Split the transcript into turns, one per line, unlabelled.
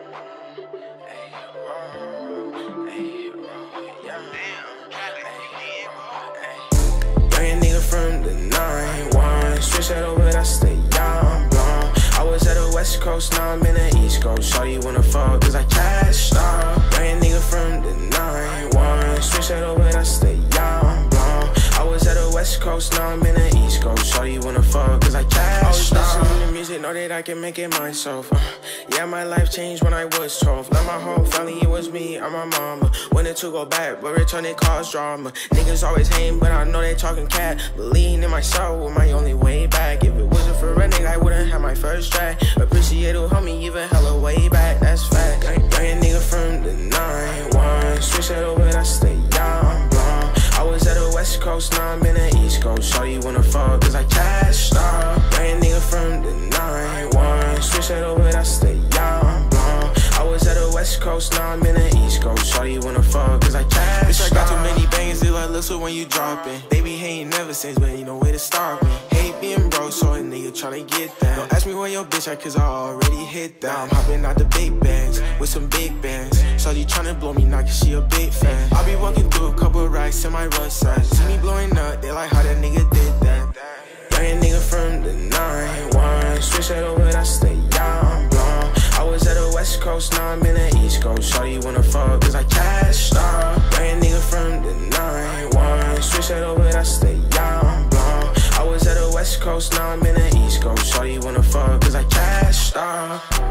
Young nigga from the 9-1 Switch that over, that's the young blonde I was at the west coast, now I'm in the east coast. Shawty wanna fuck, cause I cashed out Young nigga from the 9-1 Switch that over, that's the young blonde I was at the west coast, now I'm in the east coast. Shawty wanna fuck, cause I cashed out oh, I music, know that I can make it myself uh, Yeah, my life changed when I was 12 Now my whole family, it was me and my mama. Wanted to go back, but returning caused drama. Niggas always hating, but I know they talking cat. Believing in myself was my only way back. If it wasn't for running, I wouldn't have my first track Appreciate who homie, even hella way back, that's fact. Young, nigga from the 9-1 Switch it over, that's the young blonde I was at the west coast, now I'm in the east coast. Shawty wanna fuck, cause I cashed out coast, now I'm in the east coast Shawty wanna fuck, cause I cashed
Bitch, I got too many bangs, it like listen when you dropping. Baby hating never since, but ain't no way to stop me. Hate being broke, so a nigga tryna get that. Don't ask me where your bitch at, cause I already hit that. I'm hopping out the big bands, with some big bands. Shawty tryna blow me now, cause she a big fan. I be walking through a couple racks in my run size. See me blowing up, they like how that nigga did that.
Young nigga from the 9-1 Switch it over, I stay young blonde I was at the west coast, now I'm in the east coast Shawty wanna fuck, cause I cashed out Young nigga from the 9-1 Switch it over, that's the young blonde I was at the west coast, now I'm in the east coast. Shawty you wanna fuck, cause I cashed out